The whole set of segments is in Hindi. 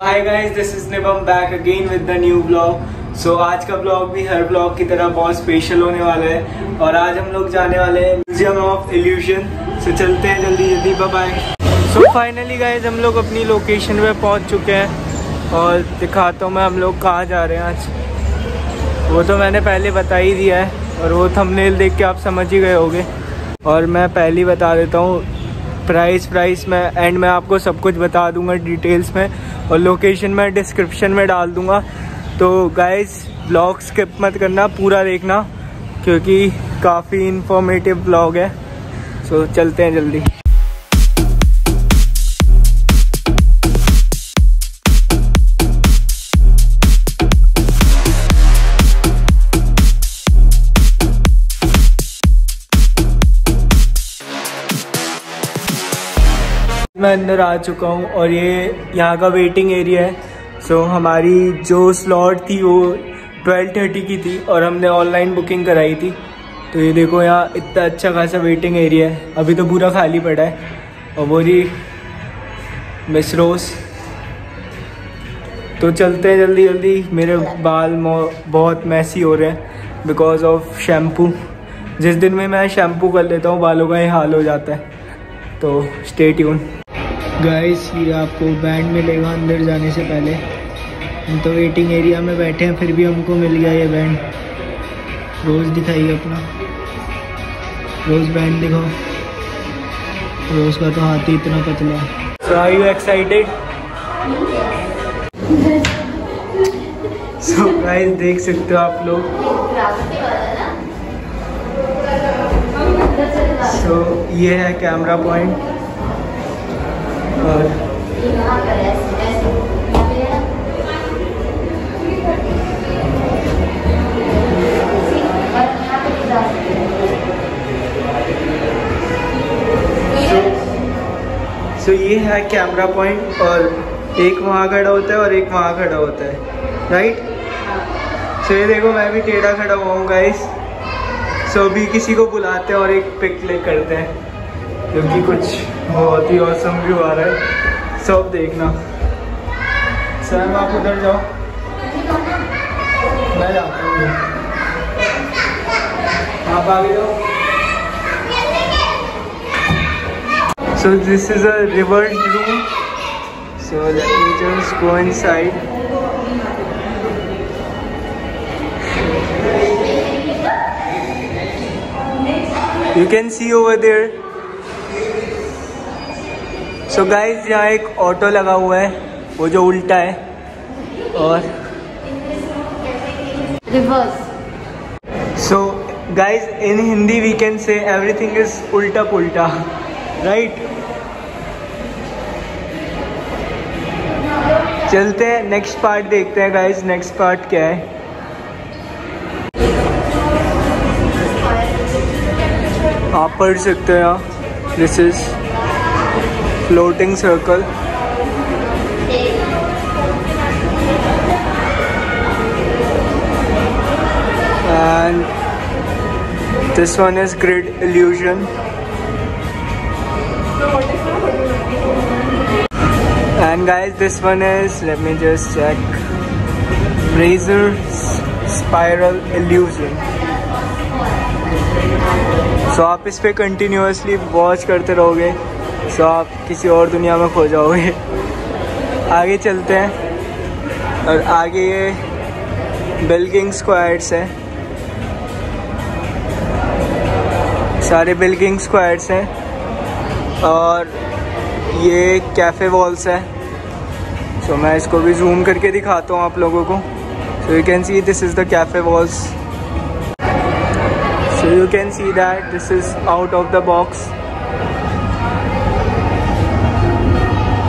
Hi guys this is निबम back again with the new blog so आज का ब्लॉग भी हर ब्लॉग की तरह बहुत स्पेशल होने वाला है और आज हम लोग जाने वाले हैं म्यूज़ियम ऑफ़ इल्यूशन सो चलते हैं जल्दी जल्दी बाय सो फाइनली गाइस हम लोग अपनी लोकेशन पे पहुँच चुके हैं और दिखाता हूँ मैं हम लोग कहाँ जा रहे हैं आज। वो तो मैंने पहले बता ही दिया है और वो थंबनेल देख के आप समझ ही गए होगे। और मैं पहले बता देता हूँ प्राइस प्राइस में एंड मैं आपको सब कुछ बता दूँगा डिटेल्स में और लोकेशन मैं डिस्क्रिप्शन में डाल दूँगा। तो गाइस ब्लॉग स्किप मत करना, पूरा देखना, क्योंकि काफ़ी इंफॉर्मेटिव ब्लॉग है। सो चलते हैं जल्दी। मैं अंदर आ चुका हूँ और ये यहाँ का वेटिंग एरिया है। सो so, हमारी जो स्लॉट थी वो ट्वेल्व थर्टी की थी और हमने ऑनलाइन बुकिंग कराई थी। तो ये देखो यहाँ इतना अच्छा खासा वेटिंग एरिया है। अभी तो पूरा खाली पड़ा है। और वो जी मिस रोज तो चलते हैं जल्दी जल्दी। मेरे बाल बहुत मैसी हो रहे हैं बिकॉज़ ऑफ़ शैम्पू जिस दिन में मैं शैम्पू कर लेता हूँ बालों का ही हाल हो जाता है। तो स्टे ट्यून गाइस ये आपको बैंड मिलेगा अंदर जाने से पहले। हम तो वेटिंग एरिया में बैठे हैं फिर भी हमको मिल गया ये बैंड रोज़ दिखाइए अपना। रोज़ बैंड दिखाओ। रोज़ का तो हाथ ही इतना पतला है। So are you excited so guys देख सकते हो आप लोग। सो so, ये है कैमरा पॉइंट और ये है कैमरा पॉइंट और एक वहाँ खड़ा होता है और एक वहाँ खड़ा होता है राइट सो ये देखो, मैं भी टेढ़ा खड़ा हुआ हूँ गाइस सो अभी किसी को बुलाते हैं और एक पिक क्लिक करते हैं, क्योंकि कुछ बहुत ही औसम व्यू आ रहा है। सब देखना। सैम, आप उधर जाओ। मैं आप आ गए so this is a reverse room so let's go inside you can see over there so guys यहाँ एक ऑटो लगा हुआ है वो जो उल्टा है और reverse so guys in Hindi we can say everything is उल्टा पुल्टा राइट चलते हैं नेक्स्ट पार्ट देखते हैं गाइज़ नेक्स्ट पार्ट क्या है? आप पढ़ सकते हैं this is floating circle and this one is great illusion and guys this one is let me just check razor spiral illusion तो आप इस पर कंटिन्यूसली वॉच करते रहोगे। सो आप किसी और दुनिया में खो जाओगे। आगे चलते हैं। और आगे ये बिल्किंग स्क्वाड्स हैं। सारे बिल्किंग स्क्वायर्स हैं। और ये कैफ़े वॉल्स है। सो मैं इसको भी जूम करके दिखाता हूँ आप लोगों को। So you can see this is the cafe walls so you can see that this is out of the box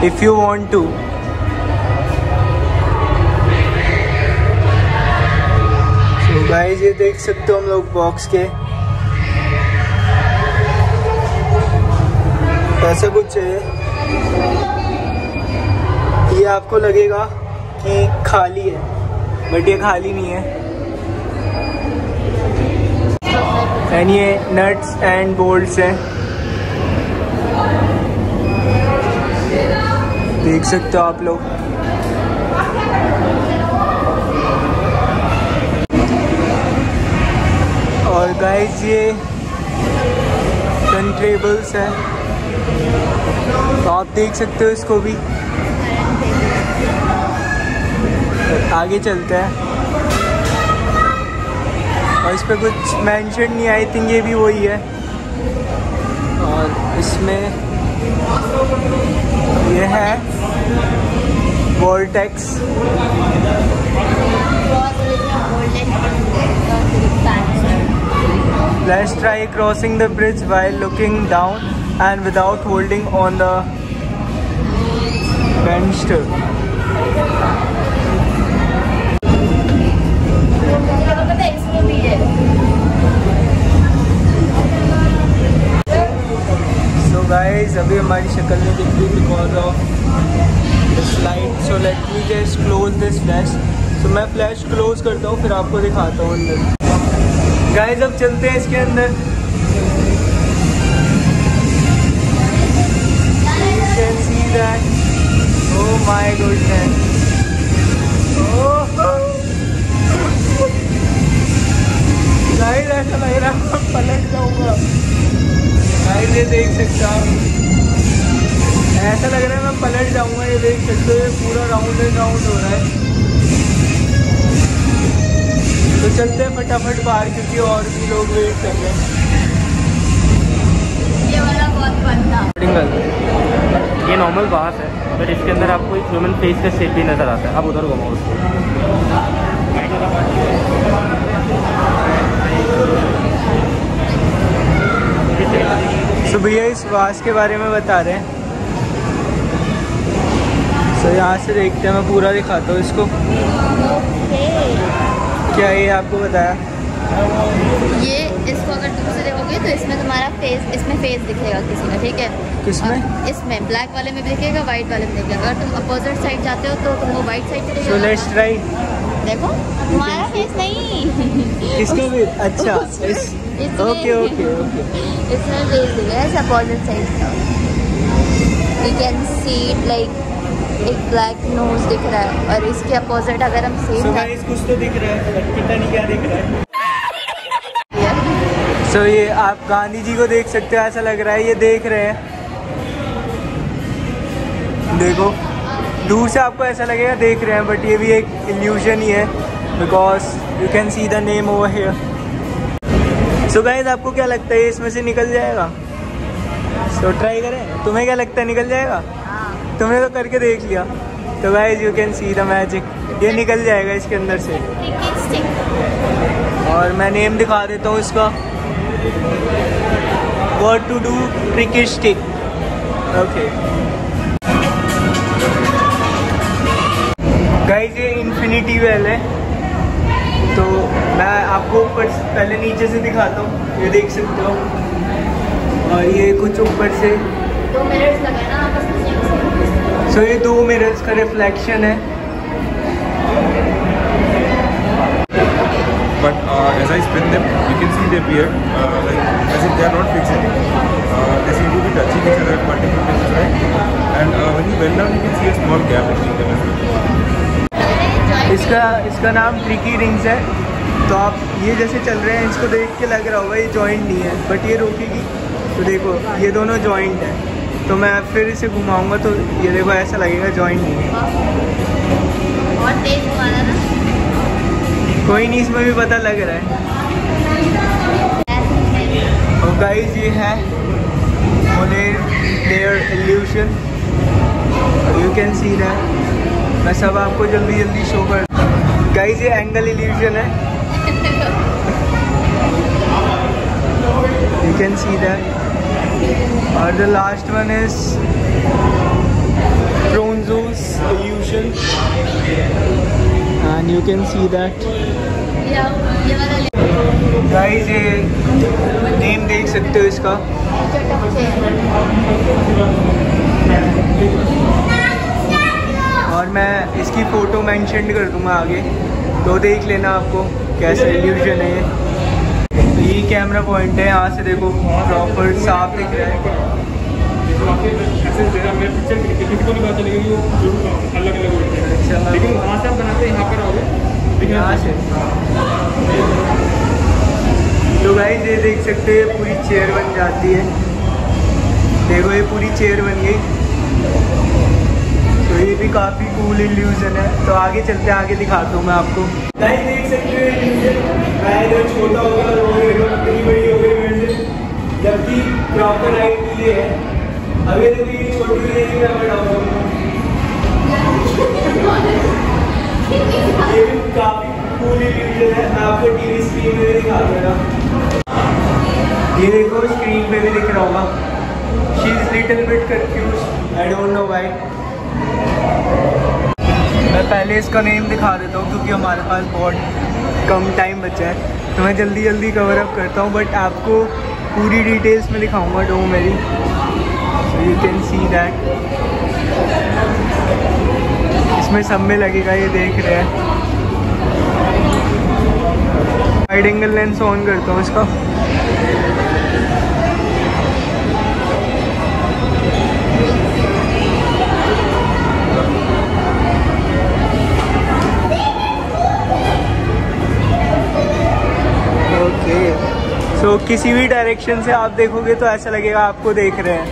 if you want to. So, guys, ये देख सकते हो हम लोग बॉक्स के। ऐसा कुछ है। ये आपको लगेगा कि खाली है बट ये खाली नहीं है। एंड ये नट्स एंड बोल्ट्स हैं। देख सकते हो आप लोग। और गाइस ये सन ट्रेबल्स है। तो आप देख सकते हो इसको भी। आगे चलते हैं। और इस पर कुछ मेंशन नहीं आई थिंक ये भी वही है। और इसमें ये है vortex Let's try crossing the bridge while looking down and without holding on the bench. So guys, अभी हमारी शक्ल नहीं दिख रही because of this light so let me just close this flash तो मैं फ्लैश क्लोज करता हूँ फिर आपको दिखाता हूँ अंदर गाइस अब चलते हैं इसके अंदर. Oh. Oh. गाइस ऐसा लग रहा पलट जाऊँगा गाइस ये देख सकते आप। ऐसा लग रहा है मैं पलट जाऊँगा ये देख सकते हो ये पूरा राउंड एंड राउंड हो रहा है। तो चलते हैं फटाफट बाहर क्योंकि और भी लोग वेट कर रहे हैं। ये वाला बहुत फन ये नॉर्मल बास है बट इसके अंदर आपको एक ह्यूमन फेस का शेप भी नज़र आता है। आप उधर घुमाओ उसको। सो भैया इस वास के बारे में बता रहे हैं। सो so, यहाँ से देखते हैं मैं पूरा दिखाता हूँ इसको। क्या ये आपको बताया? ये इसको अगर दूर से देखोगे तो इसमें तुम्हारा फेस इसमें फेस दिखेगा किसी का ठीक है? किसमें? इसमें ब्लैक वाले में भी दिखेगा वाइट वाले में दिखेगा। अगर तुम अपोजिट साइड जाते हो तो तुमको वाइट साइड चले सो लेट्स ट्राई देखो तुम्हारा फेस नहीं। इसका भी अच्छा इस ओके ओके ओके इसमें फेस दिखेगा इस अपोजिट साइड का यू कैन सी लाइक एक ब्लैक नोज़ दिख रहा है और इसके अपोजिट अगर हम सेम गाइस कुछ तो दिख रहा है। पता नहीं क्या दिख रहा है। सो ये आप गांधी जी को देख सकते हो ऐसा लग रहा है ये देख रहे हैं। देखो दूर से आपको ऐसा लगेगा देख रहे हैं बट ये भी एक इल्यूजन ही है because you can see the name over here so so guys आपको क्या लगता है इसमें से निकल जाएगा? सो so, ट्राई करें। तुम्हें क्या लगता है निकल जाएगा? तुमने तो करके देख लिया। तो guys you can see the magic ये निकल जाएगा इसके अंदर से। और मैं नेम दिखा देता हूँ इसका। What to do tricky stick okay guys ये इन्फिनिटी वेल है। तो मैं आपको ऊपर पहले नीचे से दिखाता हूँ ये देख सकते हो और ये कुछ ऊपर से दो मिनट्स लगा ना आपस में सो ये दो मिरर्स का रिफ्लेक्शन है but uh, as I spin them, you can see they appear uh, like as if they are not fixed. Uh, they seem to be touching each other at multiple places, right? And uh, when you bend down, you can see a small gap between them as well. इसका इसका नाम ट्रिकी रिंग्स है तो आप ये जैसे चल रहे हैं इसको देख के लग रहा होगा ये जॉइंट नहीं है बट ये रोकेगी। तो देखो ये दोनों जॉइंट है। तो मैं फिर इसे घुमाऊँगा तो ये देखो ऐसा लगेगा जॉइंट नहीं है। कोई नहीं इसमें भी पता लग रहा है। और गाइस ये है there illusion you can see that मैं सब आपको जल्दी जल्दी शो कर गाइस ये एंगल इल्यूशन है। यू कैन सी दैट और the last one is Bronzo's illusion. And you can see that. Guys ये नेम देख सकते हो इसका? और मैं इसकी फ़ोटो मेंशन कर दूँगा आगे। तो देख लेना आपको कैसे इल्यूजन है कैमरा पॉइंट है, यहाँ से देखो प्रॉपर साफ़ दिख रहा है। तो भाई ये देख सकते हैं पूरी चेयर बन जाती है। देखो, ये पूरी चेयर बन गई। भी काफ़ी कूल इल्यूजन है। तो आगे चलते हैं आगे दिखाता हूँ मैं आपको। गाइस देख सकते हो illusion। मैं जो छोटा होगा वो देखो कितनी बड़ी हो गई मेरे से जबकि प्रॉपर हाइट ये है। अभी तो ये छोटी है मैं बड़ा ये भी काफ़ी कूल इल्यूजन है। मैं आपको टीवी स्क्रीन में भी दिखा दूँगा ये देखो स्क्रीन पे भी दिख रहा होगा। She is little bit confuse I don't know why मैं पहले इसका नेम दिखा देता हूँ क्योंकि हमारे पास बहुत कम टाइम बचा है। तो मैं जल्दी जल्दी कवर अप करता हूँ बट आपको पूरी डिटेल्स में दिखाऊँगा डो मेरी यू कैन सी दैट इसमें सब में लगेगा, ये देख रहे हैं। वाइड एंगल लेंस ऑन करता हूँ इसका। सो so, किसी भी डायरेक्शन से आप देखोगे तो ऐसा लगेगा आपको देख रहे हैं।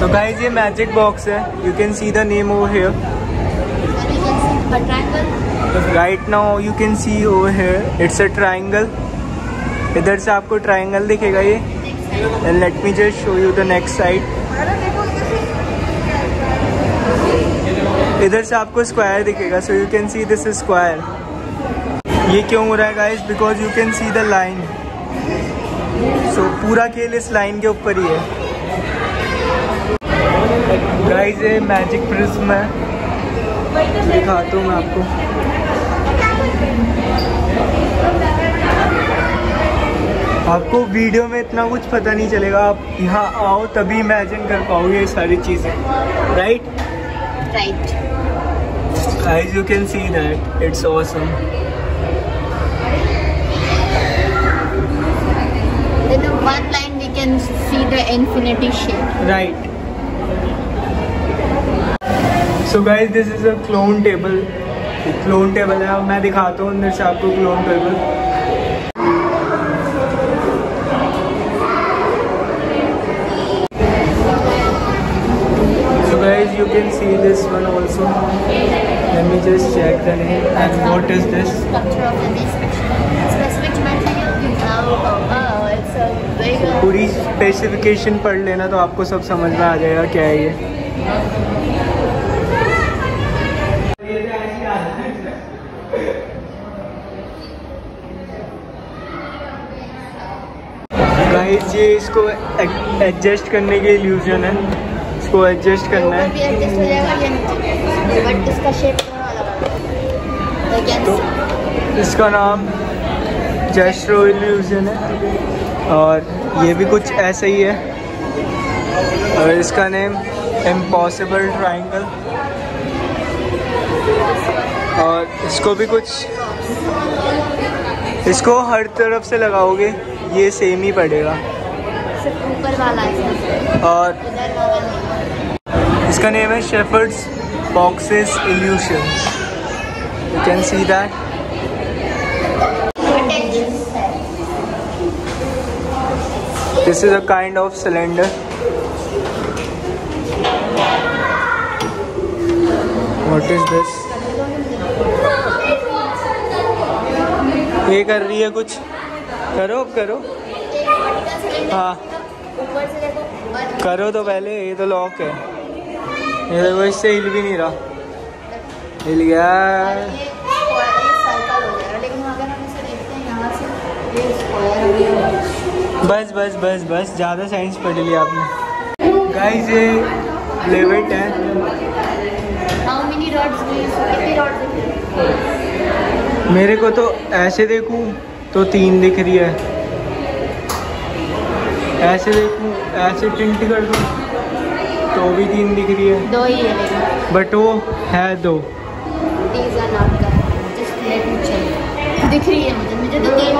सो गाइस ये मैजिक बॉक्स है। You can see the name over here right now you can see over here it's a triangle इधर से आपको ट्राइंगल दिखेगा ये। And let me just show you the next side इधर से आपको स्क्वायर दिखेगा। So you can see this square ये क्यों हो रहा है guys because you can see the line so पूरा खेल इस लाइन के ऊपर ही है। गाइस ये मैजिक प्रिज्म है। दिखाता हूँ मैं आपको। आपको वीडियो में इतना कुछ पता नहीं चलेगा। आप यहाँ आओ तभी इमेजिन कर पाओगे ये सारी चीज़ें। Right right Guys, you can see that. It's awesome. In one line we can see the infinity shape. Right. So guys, this is a clone table. Clone table है मैं दिखाता हूँ अंदर से आपको clone table guys, you can see this one also. Let me just check the name. And what is this? Specification पढ़ लेना तो आपको सब समझ में आ जाएगा क्या है ये। गाइस ये इसको एडजस्ट करने के इल्यूजन है। इसको एडजस्ट करना है। Again, तो इसका? नाम जेस्ट्रो इल्यूजन है। और ये भी कुछ ऐसा ही है। और इसका नेम इम्पॉसिबल ट्राइंगल और इसको भी कुछ, इसको हर तरफ़ से लगाओगे, ये सेम ही पड़ेगा। और इसका नेम है Shepard's boxes illusion you can see that Attachments है This is a kind of cylinder. What is this? ये कर रही है कुछ? करो करो। हाँ। करो तो पहले, ये तो लॉक है। ये देखो, इससे हिल भी नहीं रहा। हिल गया। लेकिन अगर हम इसे देखते हैं से ये स्क्वायर बस बस बस बस ज़्यादा साइंस पढ़ लिया आपने। गाइस ये लेवेट है। मेरे को तो ऐसे देखूँ तो तीन दिख रही है। ऐसे देखूँ ऐसे टिंट कर दूँ तो भी तीन दिख रही है। दो ही है बट वो है दो। दिख रही है मुझे। मुझे तो तीन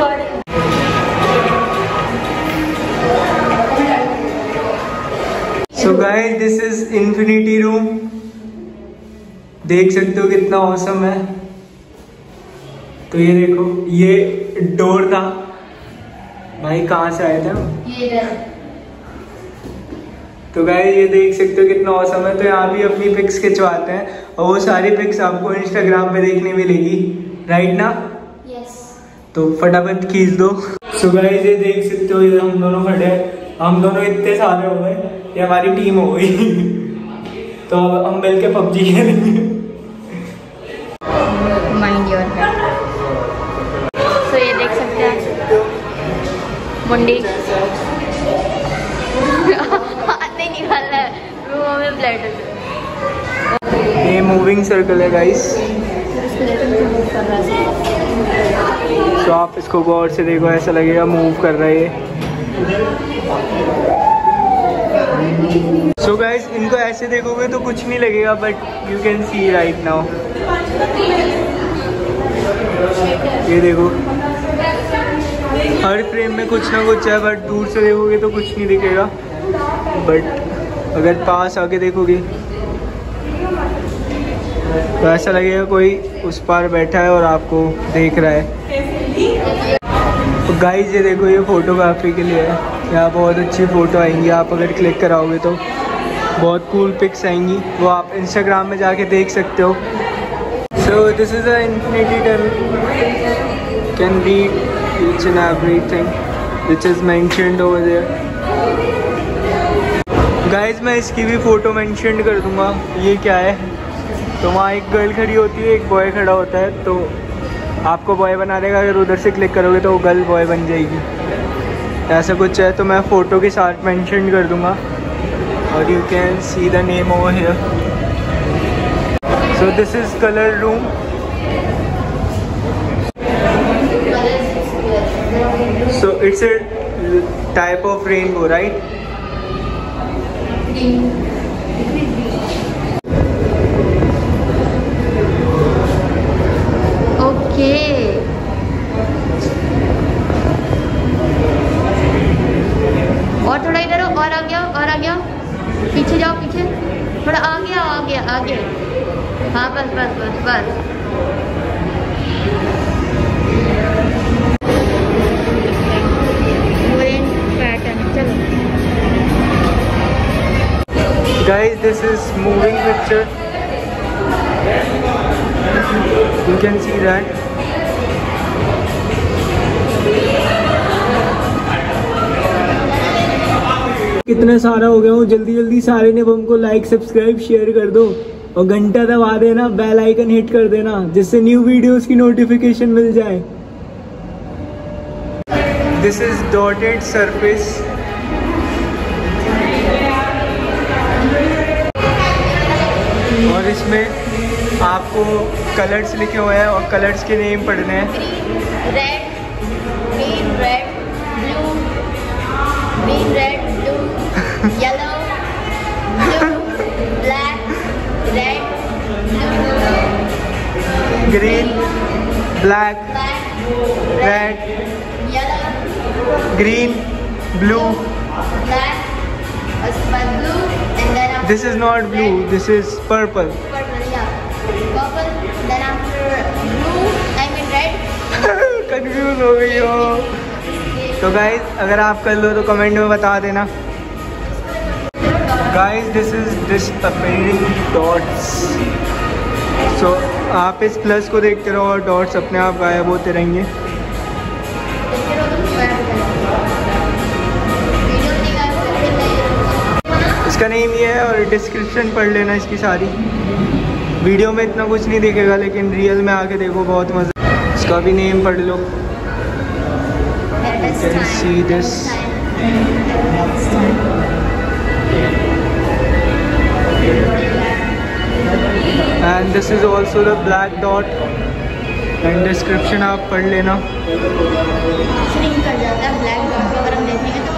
guys this is infinity room देख सकते हो कितना औसम है। तो ये देखो ये डोर था। भाई कहाँ से आए थे हम? ये तो गाइस ये देख सकते हो कितना औसम है। तो यहाँ भी अपनी पिक्स खिंचवाते हैं। और वो सारी पिक्स आपको इंस्टाग्राम पे देखने मिलेगी। राइट ना? यस तो फटाफट खींच दो। सो गाइस ये देख सकते हो ये हम दोनों खड़े हैं। हम दोनों इतने सारे हो गए। ये हमारी टीम हो गई। तो अब हम मिल के पबजी खेलेंगे। माइंड योर सो ये देख सकते हैं। मुंडी। हाथ नहीं निकालना है। वो में ब्लड ये मूविंग सर्कल है गाइस तो आप इसको गौर से देखो ऐसा लगेगा मूव कर रहा है सो गाइस इनको ऐसे देखोगे तो कुछ नहीं लगेगा but you can see right now ये देखो। हर फ्रेम में कुछ ना कुछ है बट दूर से देखोगे तो कुछ नहीं दिखेगा। बट अगर पास आके देखोगे तो ऐसा लगेगा कोई उस पार बैठा है और आपको देख रहा है। तो गाइस ये देखो, ये फोटोग्राफी के लिए है। यहाँ बहुत अच्छी फ़ोटो आएँगी, आप अगर क्लिक कराओगे तो। बहुत कूल पिक्स आएँगी, वो आप इंस्टाग्राम में जाके देख सकते हो। So this is a infinity tunnel can read each and everything which is mentioned over there guys मैं इसकी भी फ़ोटो मेंशन कर दूँगा, ये क्या है? तो वहाँ एक गर्ल खड़ी होती है, एक बॉय खड़ा होता है तो आपको बॉय बना देगा अगर उधर से क्लिक करोगे तो वो गर्ल बॉय बन जाएगी। ऐसा कुछ है तो मैं फ़ोटो के साथ मेंशन कर दूँगा। और you can see the name over here so this is colour room so it's a type of rainbow right और आ गया और आ गया। पीछे जाओ, पीछे। थोड़ा आ गया आ गया आगे। हाँ बस बस बस बस। Guys, this is moving picture. You can see that. कितना सारा हो गया हूँ जल्दी जल्दी सारे ने हमको लाइक सब्सक्राइब शेयर कर दो। और घंटा दबा देना बेल आइकन हिट कर देना जिससे न्यू वीडियोस की नोटिफिकेशन मिल जाए। दिस इज़ डॉटेड सरफेस और इसमें आपको कलर्स लिखे हुए हैं और कलर्स के नेम पढ़ने हैं। Green, red, blue, green, red, blue, yellow, blue, black, red, blue, green black black, red yellow, green blue black, blue, and then after is not blue red, this is purple purple, yeah, purple, then after blue, I mean red, confuse हो गई हो तो गाइस अगर आप कर लो तो कमेंट में बता देना guys this is disappearing dots so आप इस प्लस को देखते रहो और डॉट्स अपने आप गायब होते रहेंगे। इसका नेम ये है और डिस्क्रिप्शन पढ़ लेना इसकी सारी। वीडियो में इतना कुछ नहीं दिखेगा, लेकिन रियल में आके देखो, बहुत मज़ा। इसका भी नेम पढ़ लो। There is and this is also the black dot and description आप पढ़ लेना. देखेंगे तो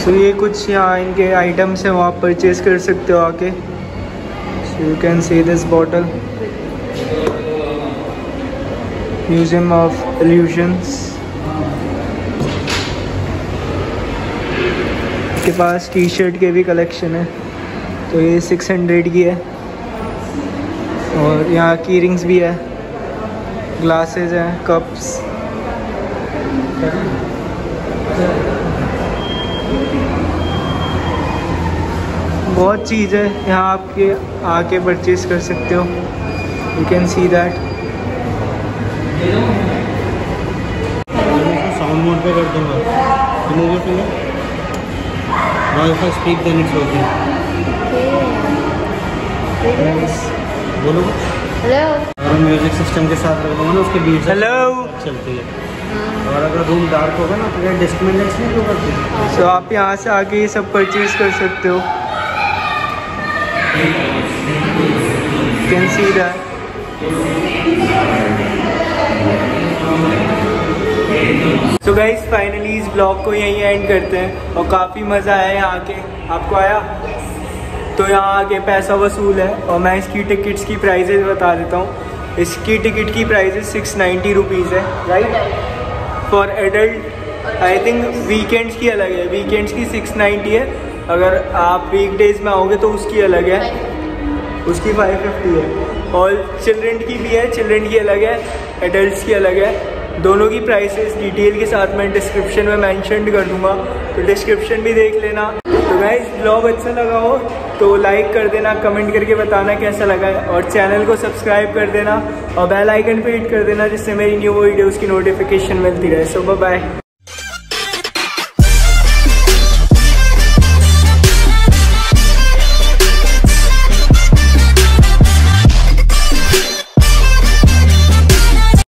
सो ये कुछ यहाँ इनके आइटम्स हैं वो आप परचेज कर सकते हो आके. So you can see this bottle museum of illusions के पास टी शर्ट के भी कलेक्शन है। तो ये सिक्स हंड्रेड की है। और यहाँ की रिंग्स भी है। ग्लासेस हैं कप्स बहुत चीज़ है। यहाँ आपके आके परचेज कर सकते हो। You can see that finger now if I speak then it's working बोलो। हेलो अगर म्यूज़िक सिस्टम के साथ रख दूँगा ना उसके बीच Hello? चलती है। और अगर रूम डार्क होगा ना तो ये डिस्क्रिमिनेट नहीं जो करती है सो आप यहाँ से आके ये सब परचेज कर सकते हो। Can see that so guys finally इस ब्लॉग को यहीं एंड करते हैं और काफ़ी मज़ा आया यहाँ आके आपको आया? तो यहाँ आके पैसा वसूल है और मैं इसकी टिकट्स की प्राइजेज बता देता हूँ। इसकी टिकट की प्राइजेज सिक्स नाइन्टी रुपीज़ है right for adult I think weekends की अलग है। वीकेंड्स की सिक्स नाइन्टी है। अगर आप वीक डेज़ में आओगे तो उसकी अलग है। उसकी फाइव फिफ्टी है। और चिल्ड्रन की भी है। चिल्ड्रन की अलग है। एडल्ट की अलग है। दोनों की प्राइसेस डिटेल के साथ मैं डिस्क्रिप्शन में मैंशन कर दूँगा तो डिस्क्रिप्शन भी देख लेना। तो गाइज़ ब्लॉग अच्छा लगा हो तो लाइक कर देना कमेंट करके बताना कैसा लगा है, और चैनल को सब्सक्राइब कर देना, और बेल आइकन पे हिट कर देना, जिससे मेरी न्यू वीडियोस की नोटिफिकेशन मिलती रहे। सो बाय